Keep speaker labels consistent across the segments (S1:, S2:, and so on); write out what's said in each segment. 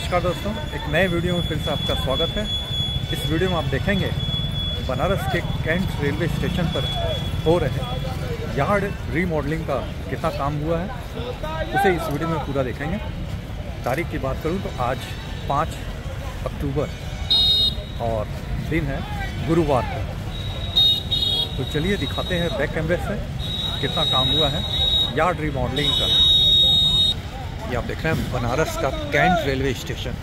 S1: नमस्कार दोस्तों, एक नए वीडियो में फिर से आपका स्वागत है। इस वीडियो में आप देखेंगे, बनारस के कैंट रेलवे स्टेशन पर हो रहे यार्ड रीमॉडलिंग का कितना काम हुआ है, उसे इस वीडियो में पूरा देखेंगे। तारीख की बात करूँ तो आज 5 अक्टूबर और दिन है गुरुवार का। तो चलिए दिखाते हैं बैक कैमरे से कितना काम हुआ है यार्ड रीमॉडलिंग का। आप देख रहे हैं, बनारस का कैंट रेलवे स्टेशन।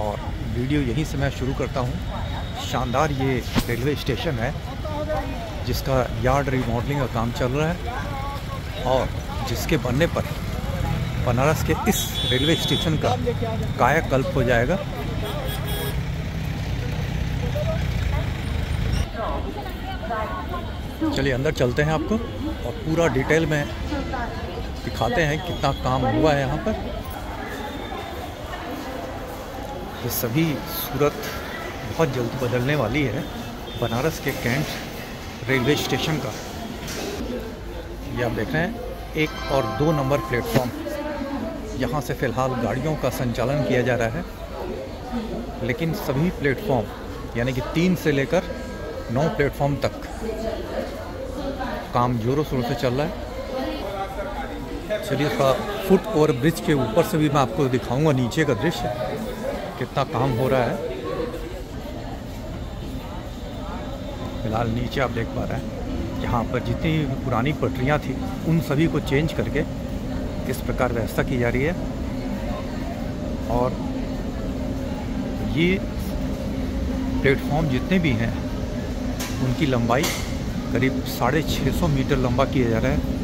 S1: और वीडियो यहीं से मैं शुरू करता हूँ। शानदार ये रेलवे स्टेशन है, जिसका यार्ड रिमॉडलिंग का काम चल रहा है और जिसके बनने पर बनारस के इस रेलवे स्टेशन का कायाकल्प हो जाएगा। चलिए, अंदर चलते हैं आपको और पूरा डिटेल में दिखाते हैं कितना काम हुआ है यहाँ पर। ये सभी सूरत बहुत जल्द बदलने वाली है, बनारस के कैंट रेलवे स्टेशन का। ये आप देख रहे हैं, एक और दो नंबर प्लेटफॉर्म। यहाँ से फ़िलहाल गाड़ियों का संचालन किया जा रहा है, लेकिन सभी प्लेटफॉर्म, यानी कि तीन से लेकर नौ प्लेटफॉर्म तक, काम ज़ोरों शोरों से चल रहा है। चलिए थोड़ा फुट ओवर ब्रिज के ऊपर से भी मैं आपको दिखाऊँगा, नीचे का दृश्य, कितना काम हो रहा है। फ़िलहाल नीचे आप देख पा रहे हैं, यहाँ पर जितनी पुरानी पटरियाँ थी, उन सभी को चेंज करके किस प्रकार व्यवस्था की जा रही है। और ये प्लेटफॉर्म जितने भी हैं, उनकी लंबाई करीब साढ़े छः सौ मीटर लंबा किया जा रहा है।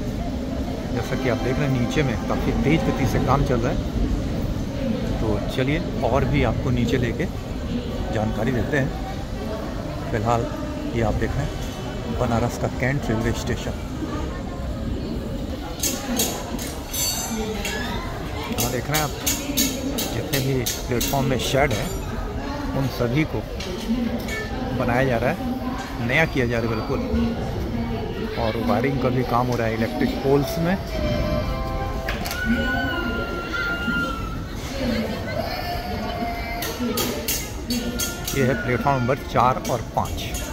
S1: जैसा कि आप देख रहे हैं, नीचे में काफ़ी तेज़ गति से काम चल रहा है। तो चलिए और भी आपको नीचे लेके जानकारी देते हैं। फ़िलहाल ये आप देख रहे हैं, बनारस का कैंट रेलवे स्टेशन। यहाँ देख रहे हैं आप, जितने भी प्लेटफॉर्म में शेड है, उन सभी को बनाया जा रहा है। नया किया जा रहा है, बिल्कुल। और वायरिंग का भी काम हो रहा है इलेक्ट्रिक पोल्स में। यह है प्लेटफॉर्म नंबर चार और पाँच।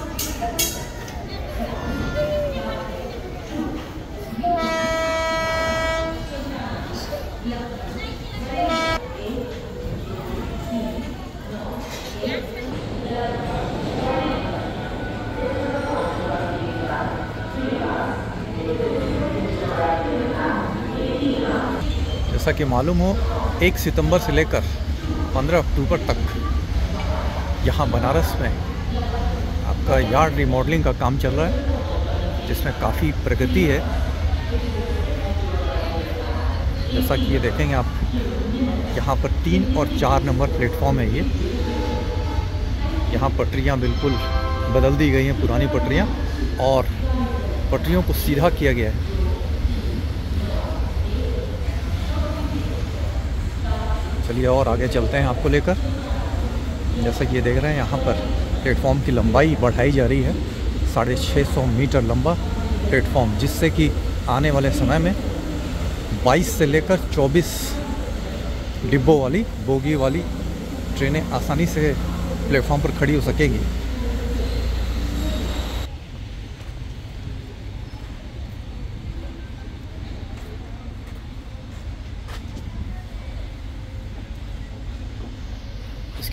S1: जैसा कि मालूम हो, एक सितंबर से लेकर 15 अक्टूबर तक यहाँ बनारस में आपका यार्ड रिमॉडलिंग का काम चल रहा है, जिसमें काफ़ी प्रगति है। जैसा कि ये देखेंगे आप, यहाँ पर तीन और चार नंबर प्लेटफॉर्म है ये। यहाँ पटरियाँ बिल्कुल बदल दी गई हैं, पुरानी पटरियाँ, और पटरियों को सीधा किया गया है। चलिए और आगे चलते हैं आपको लेकर। जैसा कि ये देख रहे हैं, यहाँ पर प्लेटफॉर्म की लंबाई बढ़ाई जा रही है। साढ़े छः सौ मीटर लंबा प्लेटफॉर्म, जिससे कि आने वाले समय में 22 से लेकर 24 डिब्बों वाली, बोगी वाली ट्रेनें आसानी से प्लेटफॉर्म पर खड़ी हो सकेगी।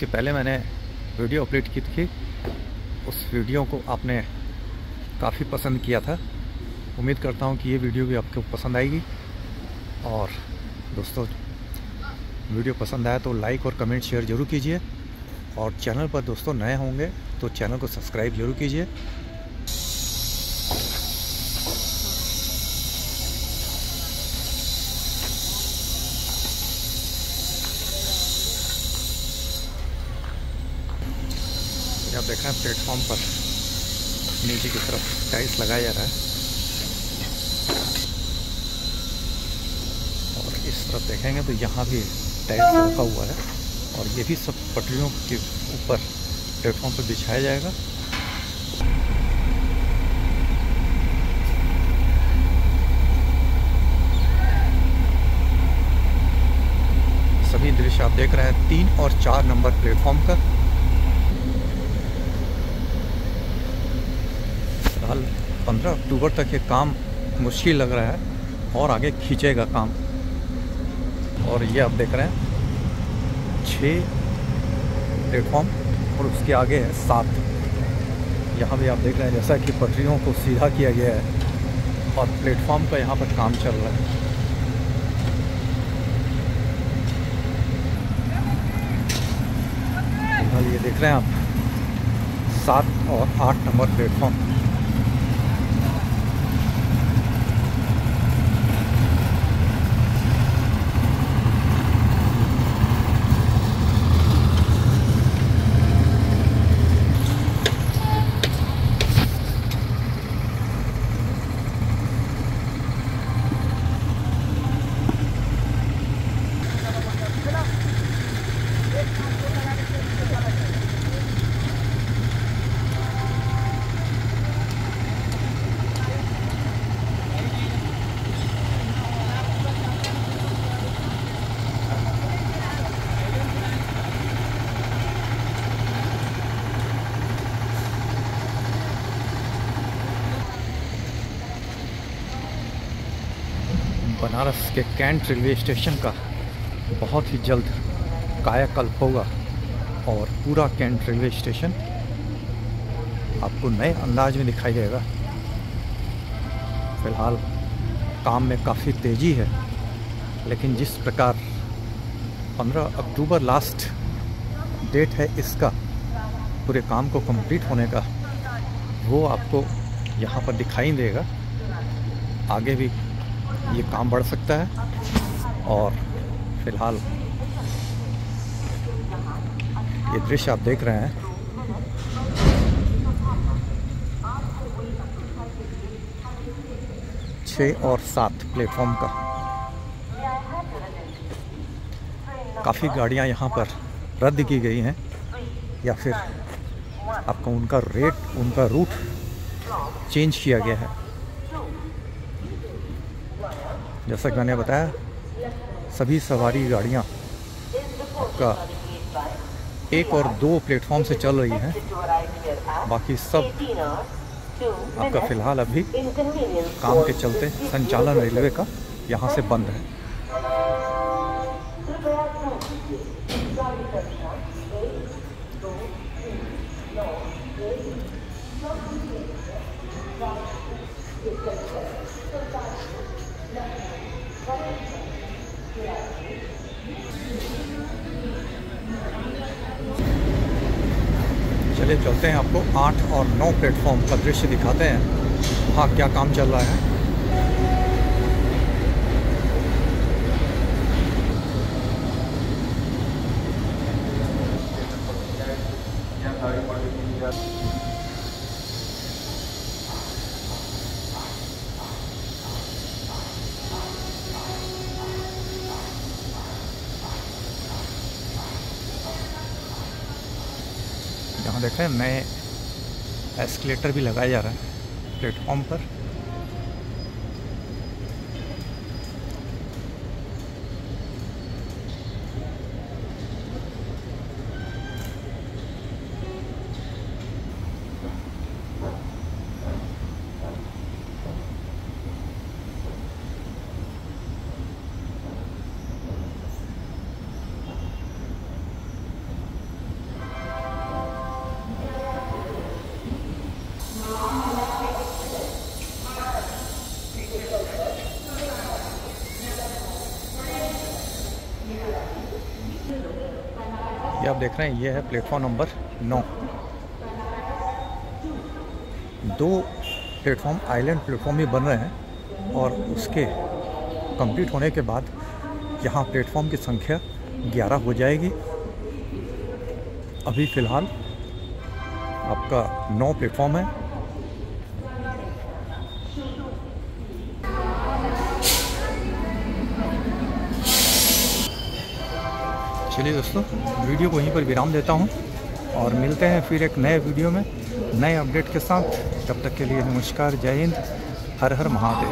S1: इसके पहले मैंने वीडियो अपलोड की थी, उस वीडियो को आपने काफ़ी पसंद किया था। उम्मीद करता हूँ कि ये वीडियो भी आपको पसंद आएगी। और दोस्तों, वीडियो पसंद आया तो लाइक और कमेंट शेयर ज़रूर कीजिए। और चैनल पर दोस्तों नए होंगे तो चैनल को सब्सक्राइब ज़रूर कीजिए। आप देख रहे हैं प्लेटफॉर्म पर नीचे की तरफ़ टाइल्स लगाया जा रहा है। और इस तरफ़ देखेंगे तो यहाँ भी टाइल्स रखा हुआ है। और ये भी सब पटरियों के ऊपर प्लेटफॉर्म पर बिछाया जाएगा। सभी दृश्य आप देख रहे हैं, तीन और चार नंबर प्लेटफॉर्म का फ़िलहाल पंद्रह अक्टूबर तक ये काम मुश्किल लग रहा है और आगे खींचेगा काम। और ये आप देख रहे हैं छः प्लेटफॉर्म और उसके आगे है सात। यहाँ भी आप देख रहे हैं, जैसा कि पटरियों को सीधा किया गया है और प्लेटफॉर्म का यहाँ पर काम चल रहा है। ये देख रहे हैं आप, सात और आठ नंबर प्लेटफॉर्म बनारस के कैंट रेलवे स्टेशन का बहुत ही जल्द कायाकल्प होगा और पूरा कैंट रेलवे स्टेशन आपको नए अंदाज में दिखाई देगा। फ़िलहाल काम में काफ़ी तेज़ी है, लेकिन जिस प्रकार 15 अक्टूबर लास्ट डेट है इसका, पूरे काम को कंप्लीट होने का, वो आपको यहाँ पर दिखाई देगा। आगे भी ये काम बढ़ सकता है। और फ़िलहाल ये दृश्य आप देख रहे हैं। छः और सात प्लेटफॉर्म का। काफ़ी गाड़ियाँ यहाँ पर रद्द की गई हैं, या फिर आपका उनका रेट उनका रूट चेंज किया गया है। जैसा कि मैंने बताया, सभी सवारी गाड़ियाँ का एक और दो प्लेटफॉर्म से चल रही हैं। बाकी सब आपका फ़िलहाल अभी काम के चलते संचालन रेलवे का यहाँ से बंद है। चलिए चलते हैं आपको। आठ और नौ प्लेटफॉर्म का दृश्य दिखाते हैं। वहाँ क्या काम चल रहा है? यहाँ देख नए एस्केलेटर भी लगाया जा रहा है प्लेटफॉर्म पर। ये आप देख रहे हैं, ये है प्लेटफॉर्म नंबर नौ। दो प्लेटफॉर्म आइलैंड प्लेटफॉर्म भी बन रहे हैं और उसके कंप्लीट होने के बाद यहाँ प्लेटफॉर्म की संख्या 11 हो जाएगी। अभी फ़िलहाल आपका नौ प्लेटफॉर्म है। चलिए दोस्तों, वीडियो को यहीं पर विराम देता हूँ और मिलते हैं फिर एक नए वीडियो में, नए अपडेट के साथ। तब तक के लिए नमस्कार, जय हिंद, हर हर महादेव।